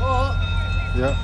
Yeah.